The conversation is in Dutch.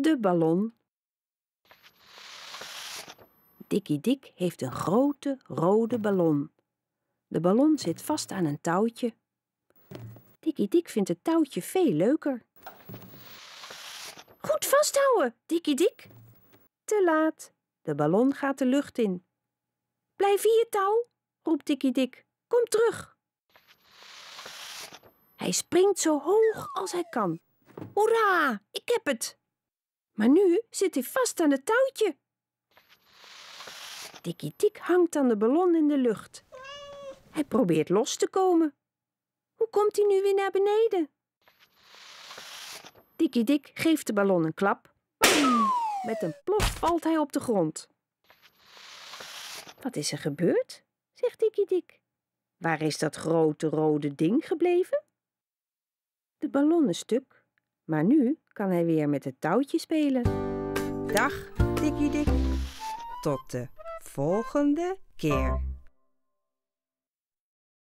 De ballon. Dikkie Dik heeft een grote rode ballon. De ballon zit vast aan een touwtje. Dikkie Dik vindt het touwtje veel leuker. Goed vasthouden, Dikkie Dik. Te laat. De ballon gaat de lucht in. Blijf hier, touw, roept Dikkie Dik. Kom terug. Hij springt zo hoog als hij kan. Hoera, ik heb het! Maar nu zit hij vast aan het touwtje. Dikkie Dik hangt aan de ballon in de lucht. Hij probeert los te komen. Hoe komt hij nu weer naar beneden? Dikkie Dik geeft de ballon een klap. Met een plof valt hij op de grond. Wat is er gebeurd? zegt Dikkie Dik. Waar is dat grote rode ding gebleven? De ballon maar nu kan hij weer met het touwtje spelen. Dag, Dikkie Dik. Tot de volgende keer.